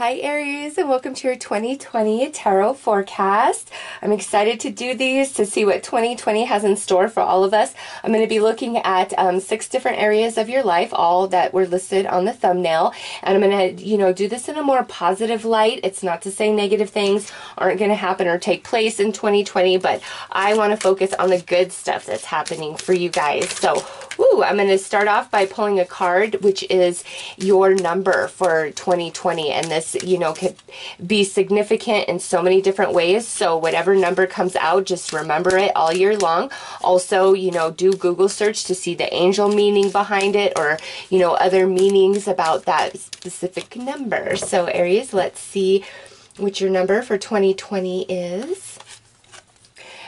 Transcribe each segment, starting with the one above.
Hi Aries and welcome to your 2020 tarot forecast. I'm excited to do these to see what 2020 has in store for all of us. I'm going to be looking at um, six different areas of your life, all that were listed on the thumbnail. And I'm going to, you know, do this in a more positive light. It's not to say negative things aren't going to happen or take place in 2020, but I want to focus on the good stuff that's happening for you guys. So Woo, I'm going to start off by pulling a card, which is your number for 2020. And this, you know, could be significant in so many different ways. So whatever number comes out, just remember it all year long. Also, you know, do Google search to see the angel meaning behind it or, you know, other meanings about that specific number. So Aries, let's see what your number for 2020 is.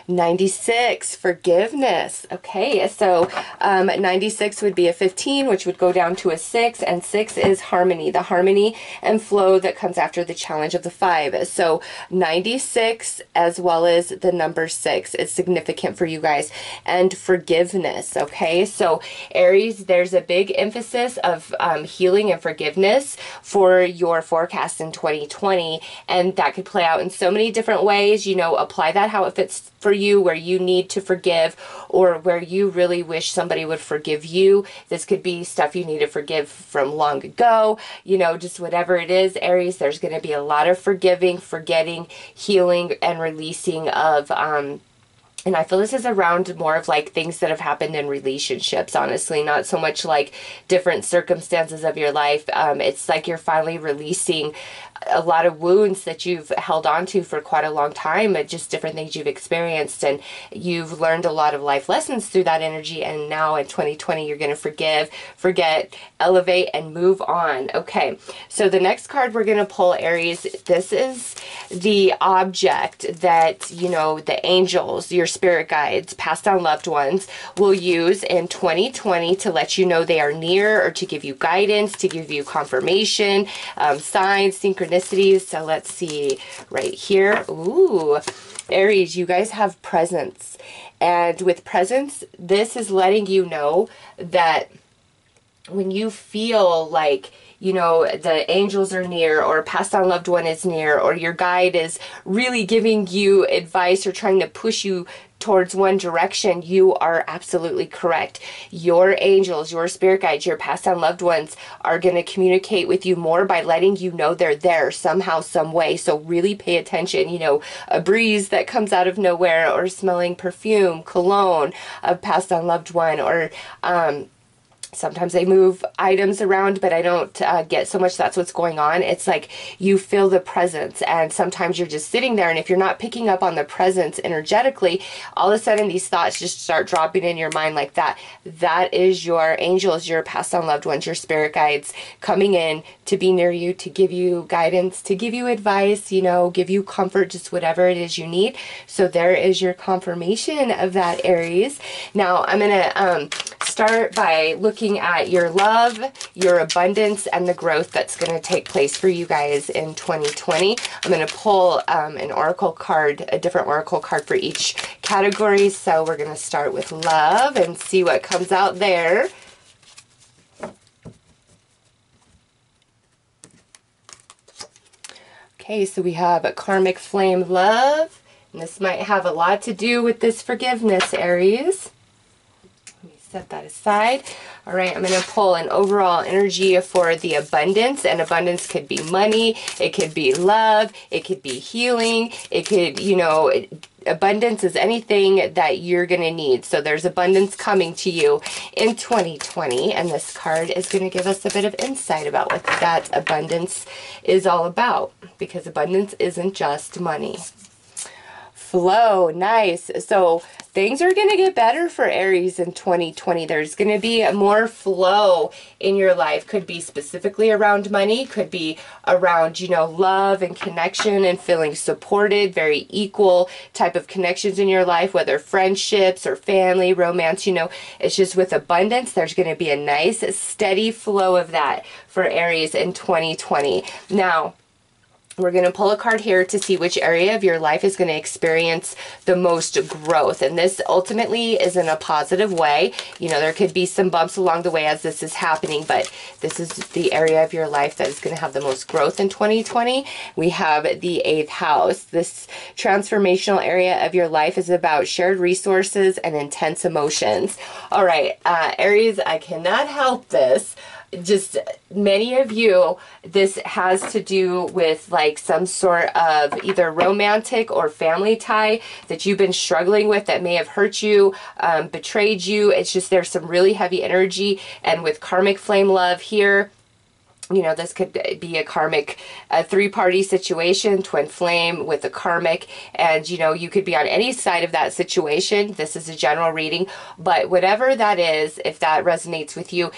96, forgiveness. Okay, so um, 96 would be a 15, which would go down to a 6, and 6 is harmony, the harmony and flow that comes after the challenge of the 5. So 96 as well as the number 6 is significant for you guys. And forgiveness, okay? So Aries, there's a big emphasis of um, healing and forgiveness for your forecast in 2020, and that could play out in so many different ways. You know, apply that how it fits for you where you need to forgive or where you really wish somebody would forgive you. This could be stuff you need to forgive from long ago, you know, just whatever it is, Aries, there's going to be a lot of forgiving, forgetting, healing, and releasing of, um, and I feel this is around more of like things that have happened in relationships, honestly, not so much like different circumstances of your life. Um, it's like you're finally releasing a lot of wounds that you've held on to for quite a long time, just different things you've experienced, and you've learned a lot of life lessons through that energy. And now in 2020, you're going to forgive, forget, elevate, and move on. Okay, so the next card we're going to pull, Aries, this is the object that, you know, the angels, your spirit guides, passed on loved ones will use in 2020 to let you know they are near or to give you guidance, to give you confirmation, um, signs, synchronicities synchronicities. So let's see right here. Ooh, Aries, you guys have presence. And with presence, this is letting you know that when you feel like you know, the angels are near or a passed on loved one is near or your guide is really giving you advice or trying to push you towards one direction, you are absolutely correct. Your angels, your spirit guides, your passed on loved ones are going to communicate with you more by letting you know they're there somehow, some way. So really pay attention. You know, a breeze that comes out of nowhere or smelling perfume, cologne of passed on loved one or, um, sometimes they move items around but i don't uh, get so much that's what's going on. It's like you feel the presence and sometimes you're just sitting there and if you're not picking up on the presence energetically all of a sudden these thoughts just start dropping in your mind like that. That is your angels your passed on loved ones your spirit guides coming in to be near you to give you guidance to give you advice you know give you comfort just whatever it is you need. So there is your confirmation of that aries. Now i'm gonna um, start by looking at your love, your abundance, and the growth that's going to take place for you guys in 2020. I'm going to pull um, an oracle card, a different oracle card for each category. So we're going to start with love and see what comes out there. Okay, so we have a karmic flame love. And this might have a lot to do with this forgiveness, Aries set that aside. All right, I'm going to pull an overall energy for the abundance, and abundance could be money, it could be love, it could be healing, it could, you know, abundance is anything that you're going to need. So there's abundance coming to you in 2020, and this card is going to give us a bit of insight about what that abundance is all about, because abundance isn't just money flow. Nice. So things are going to get better for Aries in 2020. There's going to be more flow in your life. Could be specifically around money, could be around, you know, love and connection and feeling supported, very equal type of connections in your life, whether friendships or family, romance, you know, it's just with abundance. There's going to be a nice steady flow of that for Aries in 2020. Now, we're going to pull a card here to see which area of your life is going to experience the most growth. And this ultimately is in a positive way. You know, there could be some bumps along the way as this is happening, but this is the area of your life that is going to have the most growth in 2020. We have the eighth house. This transformational area of your life is about shared resources and intense emotions. All right, uh, Aries, I cannot help this just many of you, this has to do with like some sort of either romantic or family tie that you've been struggling with that may have hurt you, um, betrayed you. It's just there's some really heavy energy. And with karmic flame love here, you know, this could be a karmic a three-party situation, twin flame with a karmic, and you know, you could be on any side of that situation. This is a general reading, but whatever that is, if that resonates with you,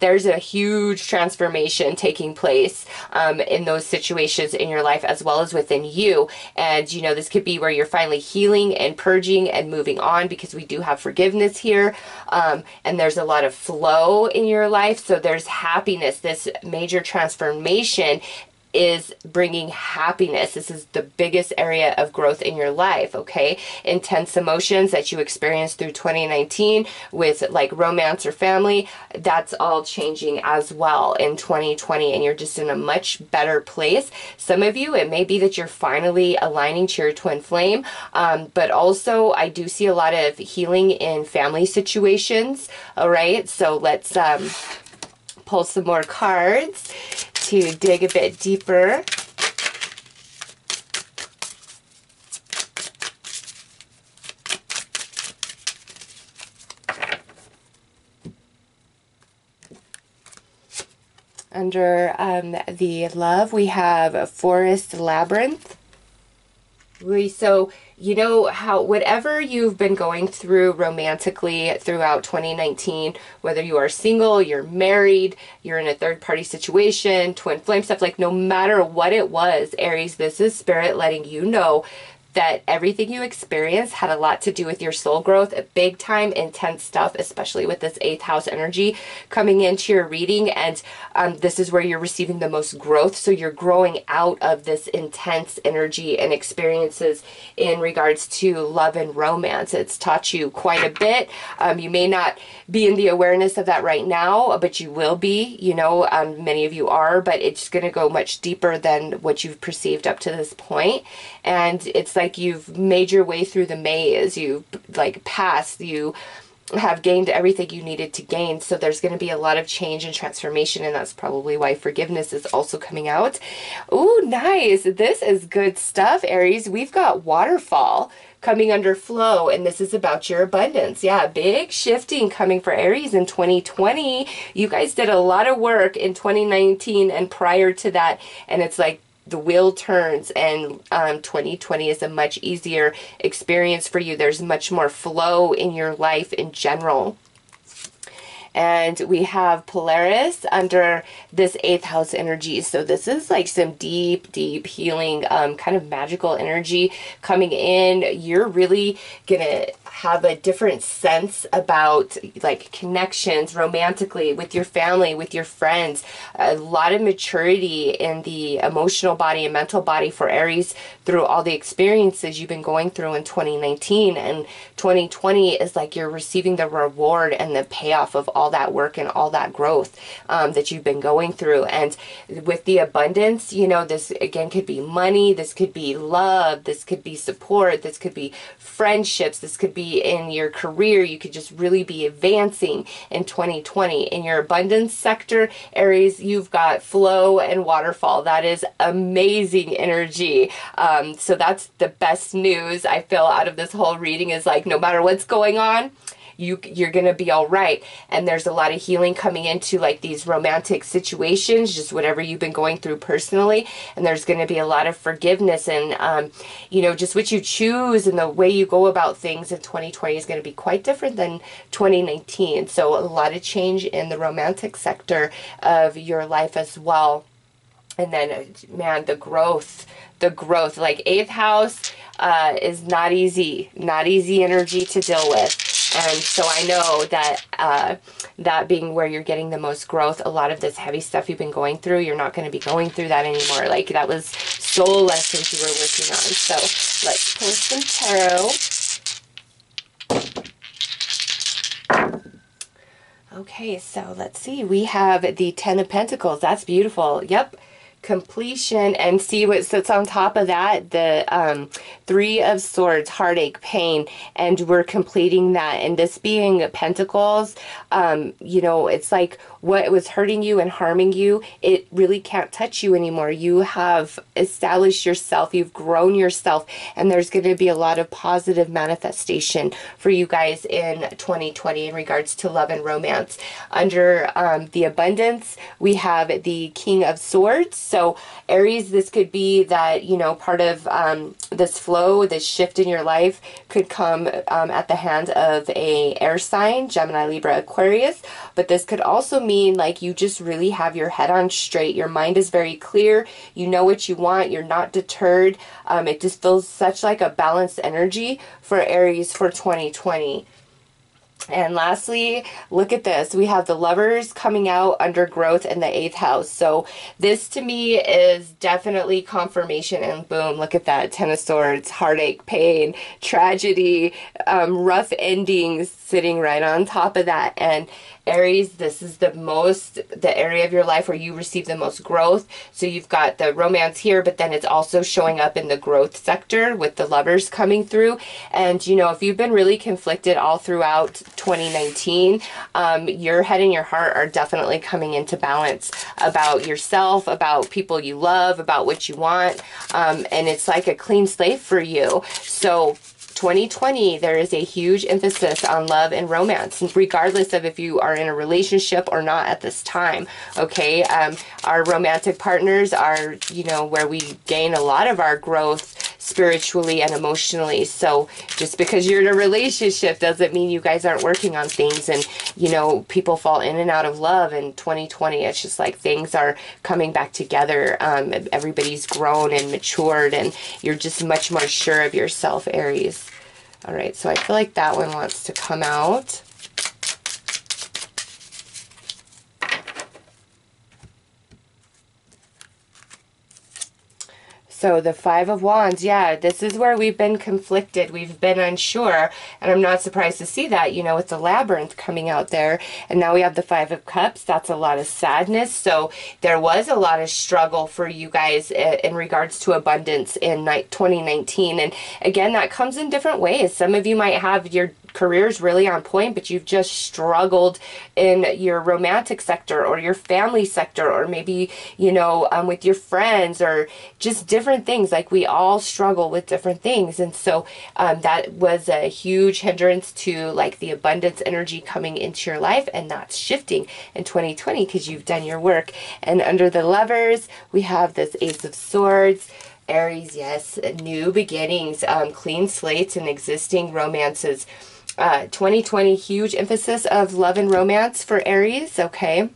there's a huge transformation taking place um, in those situations in your life as well as within you. And you know, this could be where you're finally healing and purging and moving on because we do have forgiveness here, um, and there's a lot of flow in your life. So there's happiness. This major transformation is bringing happiness. This is the biggest area of growth in your life, okay? Intense emotions that you experienced through 2019 with like romance or family, that's all changing as well in 2020 and you're just in a much better place. Some of you, it may be that you're finally aligning to your twin flame, um, but also I do see a lot of healing in family situations, all right? So let's um, pull some more cards to dig a bit deeper. Under um, the love, we have Forest Labyrinth. So you know how whatever you've been going through romantically throughout 2019 whether you are single you're married you're in a third party situation twin flame stuff like no matter what it was aries this is spirit letting you know that everything you experienced had a lot to do with your soul growth, big time intense stuff, especially with this eighth house energy coming into your reading. And um, this is where you're receiving the most growth. So you're growing out of this intense energy and experiences in regards to love and romance. It's taught you quite a bit. Um, you may not be in the awareness of that right now, but you will be, you know, um, many of you are, but it's going to go much deeper than what you've perceived up to this point. And it's like, like you've made your way through the maze, you've like passed, you have gained everything you needed to gain. So there's going to be a lot of change and transformation, and that's probably why forgiveness is also coming out. Ooh, nice. This is good stuff, Aries. We've got waterfall coming under flow, and this is about your abundance. Yeah, big shifting coming for Aries in 2020. You guys did a lot of work in 2019 and prior to that, and it's like the wheel turns and um, 2020 is a much easier experience for you. There's much more flow in your life in general. And we have Polaris under this eighth house energy. So this is like some deep, deep healing, um, kind of magical energy coming in. You're really going to have a different sense about like connections romantically with your family, with your friends. A lot of maturity in the emotional body and mental body for Aries through all the experiences you've been going through in 2019 and 2020 is like you're receiving the reward and the payoff of all that work and all that growth um, that you've been going through. And with the abundance, you know, this again could be money, this could be love, this could be support, this could be friendships, this could be in your career. You could just really be advancing in 2020. In your abundance sector, Aries, you've got flow and waterfall. That is amazing energy. Um, so that's the best news I feel out of this whole reading is like no matter what's going on, you you're gonna be all right. And there's a lot of healing coming into like these romantic situations just whatever you've been going through personally. And there's gonna be a lot of forgiveness and um, you know just what you choose and the way you go about things in 2020 is to be quite different than 2019 so a lot of change in the romantic sector of your life as well. And then man the growth the growth. Like eighth house uh, is not easy not easy energy to deal with and so I know that uh, that being where you're getting the most growth, a lot of this heavy stuff you've been going through, you're not going to be going through that anymore. Like that was soul lessons you were working on. So let's pull some tarot. Okay, so let's see. We have the Ten of Pentacles. That's beautiful. Yep completion and see what sits on top of that the um, three of swords heartache pain and we're completing that. And this being pentacles um, you know it's like what was hurting you and harming you it really can't touch you anymore. You have established yourself you've grown yourself and there's going to be a lot of positive manifestation for you guys in 2020 in regards to love and romance. Under um, the abundance we have the king of swords so Aries, this could be that, you know, part of um, this flow, this shift in your life could come um, at the hand of a air sign, Gemini, Libra, Aquarius. But this could also mean like you just really have your head on straight. Your mind is very clear. You know what you want. You're not deterred. Um, it just feels such like a balanced energy for Aries for 2020. And lastly, look at this. We have the lovers coming out under growth in the eighth house. So this to me is definitely confirmation and boom, look at that. Ten of swords, heartache, pain, tragedy, um, rough endings sitting right on top of that. And Aries, this is the most, the area of your life where you receive the most growth. So you've got the romance here, but then it's also showing up in the growth sector with the lovers coming through. And, you know, if you've been really conflicted all throughout 2019, um, your head and your heart are definitely coming into balance about yourself, about people you love, about what you want. Um, and it's like a clean slate for you. So 2020, there is a huge emphasis on love and romance, regardless of if you are in a relationship or not at this time. Okay, um, our romantic partners are, you know, where we gain a lot of our growth spiritually and emotionally. So just because you're in a relationship doesn't mean you guys aren't working on things. And, you know, people fall in and out of love. In 2020, it's just like things are coming back together. Um, everybody's grown and matured, and you're just much more sure of yourself, Aries. All right, so I feel like that one wants to come out. So the Five of Wands, yeah, this is where we've been conflicted. We've been unsure. And I'm not surprised to see that. You know, it's a labyrinth coming out there. And now we have the Five of Cups. That's a lot of sadness. So there was a lot of struggle for you guys eh, in regards to abundance in 2019. And again, that comes in different ways. Some of you might have your career's really on point, but you've just struggled in your romantic sector or your family sector, or maybe, you know, um, with your friends or just different things. Like we all struggle with different things. And so um, that was a huge hindrance to like the abundance energy coming into your life. And that's shifting in 2020 because you've done your work. And under the lovers, we have this Ace of Swords. Aries, yes, new beginnings, um, clean slates and existing romances. Uh, 2020, huge emphasis of love and romance for Aries, okay?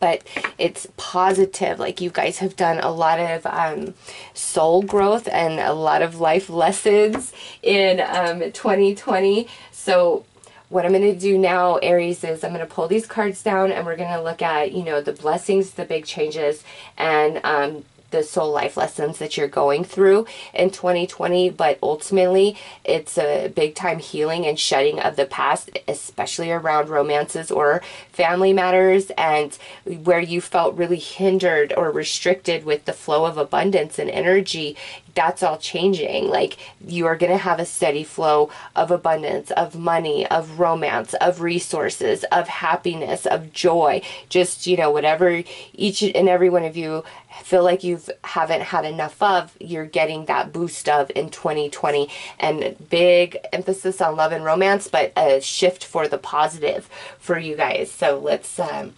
But it's positive. Like you guys have done a lot of um, soul growth and a lot of life lessons in um, 2020. So what I'm going to do now, Aries, is I'm going to pull these cards down and we're going to look at, you know, the blessings, the big changes, and um, the soul life lessons that you're going through in 2020, but ultimately it's a big time healing and shedding of the past, especially around romances or family matters and where you felt really hindered or restricted with the flow of abundance and energy that's all changing. Like you are going to have a steady flow of abundance, of money, of romance, of resources, of happiness, of joy. Just, you know, whatever each and every one of you feel like you haven't had enough of, you're getting that boost of in 2020. And big emphasis on love and romance, but a shift for the positive for you guys. So let's um,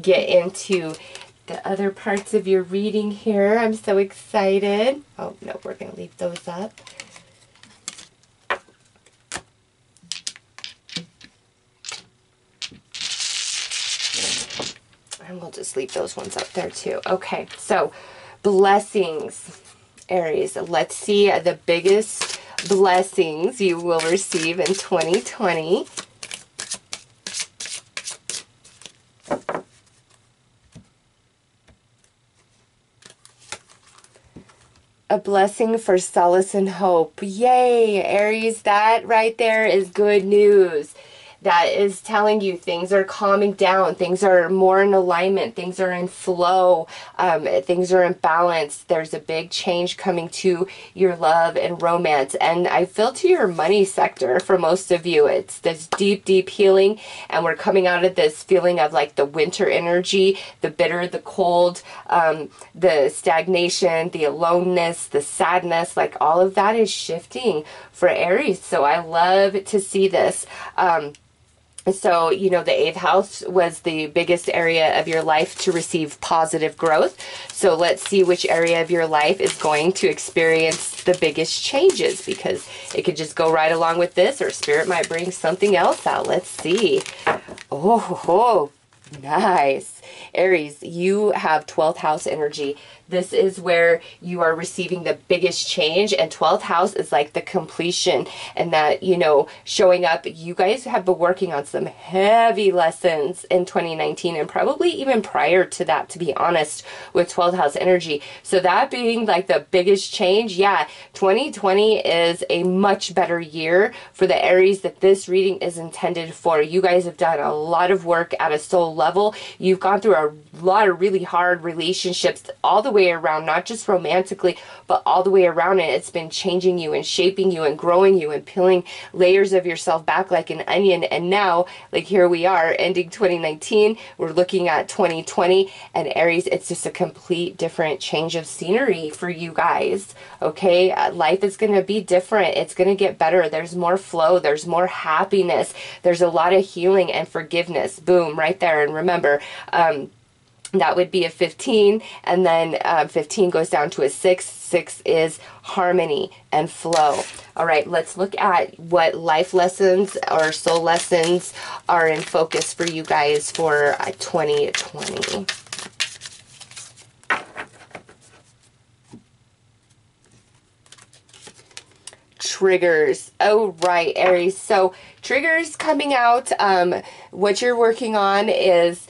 get into the other parts of your reading here. I'm so excited. Oh, no, we're going to leave those up. And we'll just leave those ones up there too. Okay, so blessings, Aries. Let's see the biggest blessings you will receive in 2020. A blessing for solace and hope. Yay, Aries, that right there is good news that is telling you things are calming down, things are more in alignment, things are in flow, um, things are in balance. There's a big change coming to your love and romance. And I feel to your money sector for most of you, it's this deep, deep healing. And we're coming out of this feeling of like the winter energy, the bitter, the cold, um, the stagnation, the aloneness, the sadness, like all of that is shifting for Aries. So I love to see this. Um, so, you know, the eighth house was the biggest area of your life to receive positive growth. So let's see which area of your life is going to experience the biggest changes because it could just go right along with this or spirit might bring something else out. Let's see. Oh, nice. Aries, you have 12th house energy. This is where you are receiving the biggest change. And 12th house is like the completion and that, you know, showing up. You guys have been working on some heavy lessons in 2019 and probably even prior to that, to be honest, with 12th house energy. So that being like the biggest change, yeah, 2020 is a much better year for the Aries that this reading is intended for. You guys have done a lot of work at a soul level. You've gone through a lot of really hard relationships all the way around, not just romantically, but all the way around it. It's been changing you and shaping you and growing you and peeling layers of yourself back like an onion. And now, like here we are, ending 2019, we're looking at 2020 and Aries, it's just a complete different change of scenery for you guys. Okay, uh, life is going to be different. It's going to get better. There's more flow, there's more happiness, there's a lot of healing and forgiveness. Boom, right there. And remember, um, that would be a 15 and then uh, 15 goes down to a 6 6 is harmony and flow all right let's look at what life lessons or soul lessons are in focus for you guys for uh, 2020 triggers. Oh, right, Aries. So, triggers coming out. Um, what you're working on is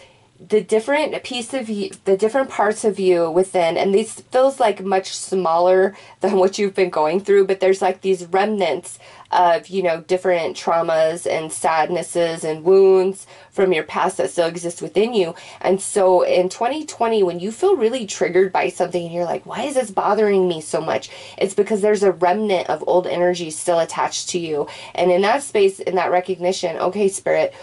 the different piece of you, the different parts of you within, and these feels like much smaller than what you've been going through, but there's like these remnants of, you know, different traumas and sadnesses and wounds from your past that still exists within you. And so in 2020, when you feel really triggered by something and you're like, why is this bothering me so much? It's because there's a remnant of old energy still attached to you. And in that space, in that recognition, okay, spirit,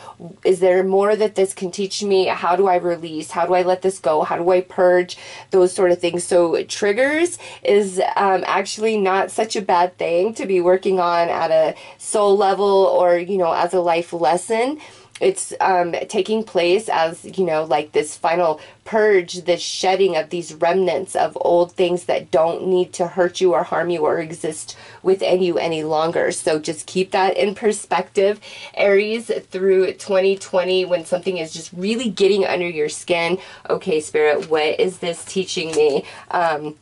is there more that this can teach me? How do I release? How do I let this go? How do I purge? Those sort of things. So triggers is um, actually not such a bad thing to be working on at a soul level or, you know, as a life lesson. It's um, taking place as, you know, like this final purge, this shedding of these remnants of old things that don't need to hurt you or harm you or exist within you any longer. So just keep that in perspective. Aries through 2020, when something is just really getting under your skin. Okay, Spirit, what is this teaching me? Um,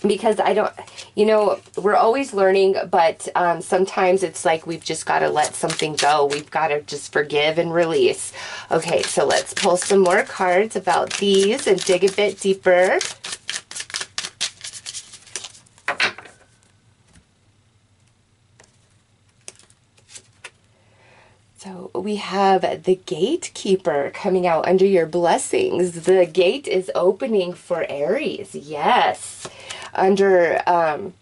because I don't, you know, we're always learning, but um, sometimes it's like we've just got to let something go. We've got to just forgive and release. Okay, so let's pull some more cards about these and dig a bit deeper. So we have the gatekeeper coming out under your blessings. The gate is opening for Aries. Yes under um,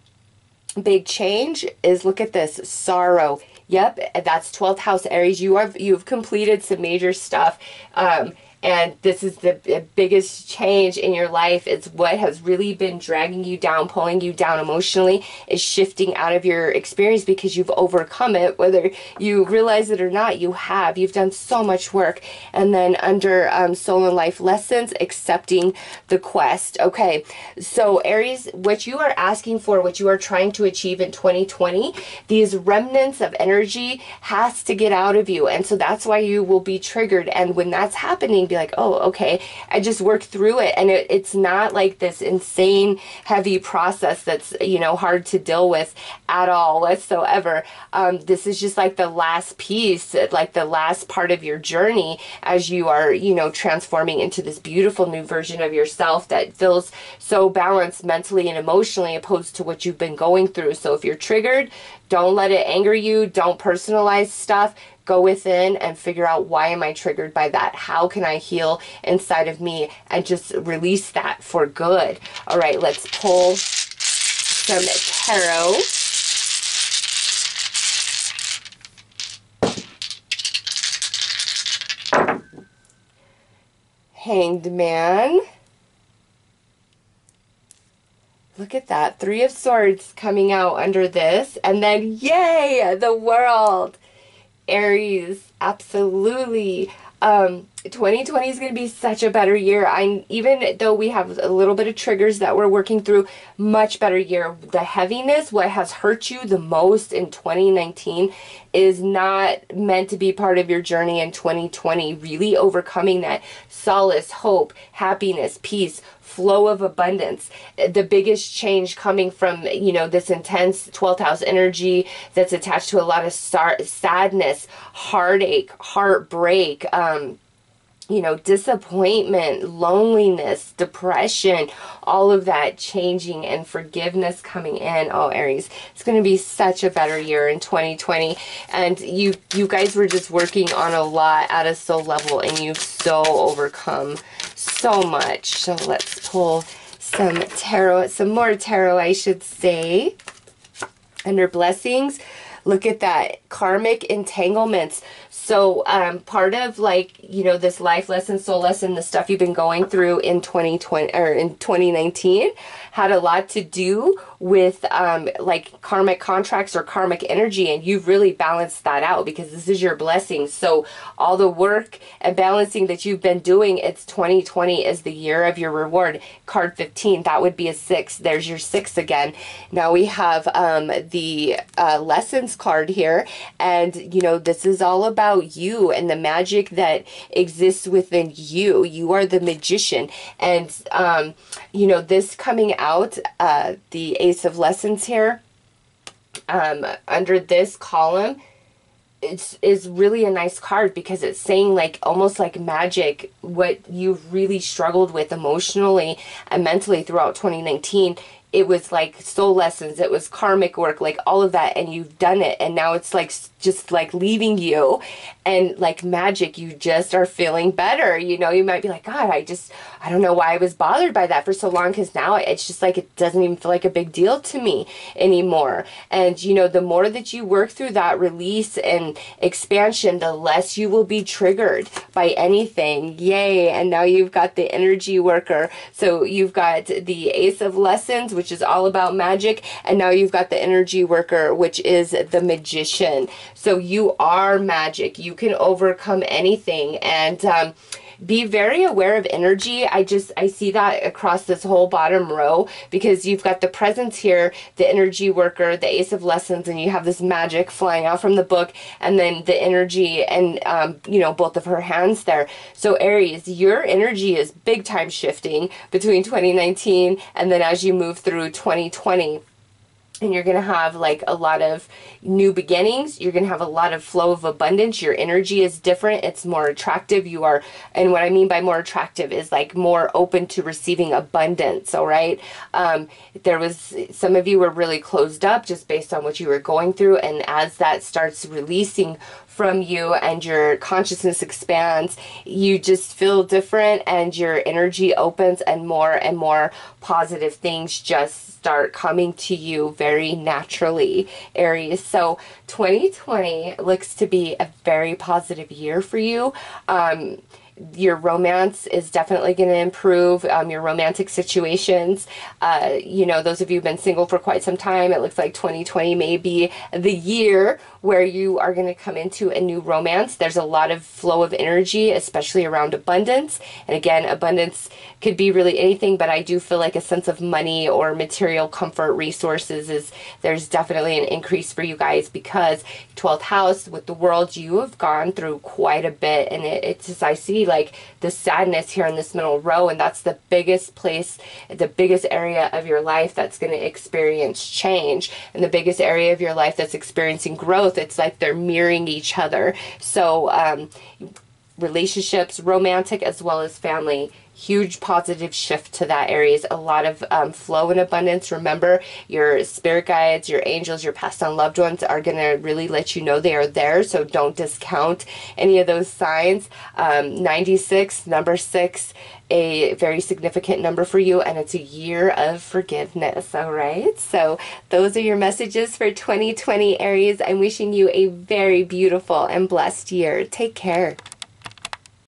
big change is look at this sorrow. Yep, that's 12th house Aries. You have you've completed some major stuff. Um, and this is the biggest change in your life. It's what has really been dragging you down pulling you down emotionally is shifting out of your experience because you've overcome it whether you realize it or not you have. You've done so much work. And then under um, soul and life lessons accepting the quest. Okay. So aries what you are asking for what you are trying to achieve in 2020 these remnants of energy has to get out of you. And so that's why you will be triggered. And when that's happening be like, oh, okay. I just work through it. And it, it's not like this insane, heavy process that's, you know, hard to deal with at all whatsoever. Um, this is just like the last piece, like the last part of your journey as you are, you know, transforming into this beautiful new version of yourself that feels so balanced mentally and emotionally opposed to what you've been going through. So if you're triggered, don't let it anger you. Don't personalize stuff go within and figure out why am I triggered by that? How can I heal inside of me and just release that for good? All right, let's pull some tarot. Hanged Man. Look at that. Three of Swords coming out under this. And then, yay, the world. Aries, absolutely. Um, 2020 is going to be such a better year. I even though we have a little bit of triggers that we're working through, much better year. The heaviness, what has hurt you the most in 2019 is not meant to be part of your journey in 2020. Really overcoming that solace, hope, happiness, peace, flow of abundance. The biggest change coming from, you know, this intense 12th house energy that's attached to a lot of sadness, heartache, heartbreak, um, you know, disappointment, loneliness, depression, all of that changing and forgiveness coming in. Oh, Aries, it's going to be such a better year in 2020. And you, you guys were just working on a lot at a soul level and you've so overcome so much. So let's pull some tarot, some more tarot, I should say, under blessings. Look at that karmic entanglements. So um, part of like, you know, this life lesson, soul lesson, the stuff you've been going through in 2020 or in 2019 had a lot to do with um, like karmic contracts or karmic energy and you've really balanced that out because this is your blessing. So all the work and balancing that you've been doing it's 2020 is the year of your reward. Card 15 that would be a six. There's your six again. Now we have um, the uh, lessons card here and you know this is all about you and the magic that exists within you. You are the magician. And um, you know this coming out uh, the Ace of Lessons here, um, under this column, it's is really a nice card because it's saying like almost like magic what you've really struggled with emotionally and mentally throughout 2019 it was like soul lessons it was karmic work like all of that and you've done it and now it's like just like leaving you and like magic you just are feeling better you know? You might be like god i just i don't know why i was bothered by that for so long because now it's just like it doesn't even feel like a big deal to me anymore. And you know the more that you work through that release and expansion the less you will be triggered by anything. Yay and now you've got the energy worker. So you've got the ace of lessons which is all about magic and now you've got the energy worker which is the magician so you are magic. You can overcome anything. And um, be very aware of energy. I just, I see that across this whole bottom row because you've got the presence here, the energy worker, the ace of lessons, and you have this magic flying out from the book and then the energy and, um, you know, both of her hands there. So Aries, your energy is big time shifting between 2019 and then as you move through 2020 and you're going to have like a lot of new beginnings. You're going to have a lot of flow of abundance. Your energy is different. It's more attractive. You are and what i mean by more attractive is like more open to receiving abundance all right? Um, there was some of you were really closed up just based on what you were going through and as that starts releasing from you and your consciousness expands, you just feel different and your energy opens and more and more positive things just start coming to you very naturally, Aries. So 2020 looks to be a very positive year for you. Um, your romance is definitely going to improve um, your romantic situations uh, you know those of you who've been single for quite some time it looks like 2020 may be the year where you are going to come into a new romance there's a lot of flow of energy especially around abundance and again abundance could be really anything but i do feel like a sense of money or material comfort resources is there's definitely an increase for you guys because 12th house with the world you have gone through quite a bit and it, it's just i see see like the sadness here in this middle row, and that's the biggest place, the biggest area of your life that's going to experience change, and the biggest area of your life that's experiencing growth. It's like they're mirroring each other. So, um, relationships, romantic as well as family, huge positive shift to that areas a lot of um, flow and abundance. Remember your spirit guides your angels your past on loved ones are going to really let you know they are there so don't discount any of those signs. Um, 96 number six a very significant number for you and it's a year of forgiveness all right? So those are your messages for 2020 aries. I'm wishing you a very beautiful and blessed year. Take care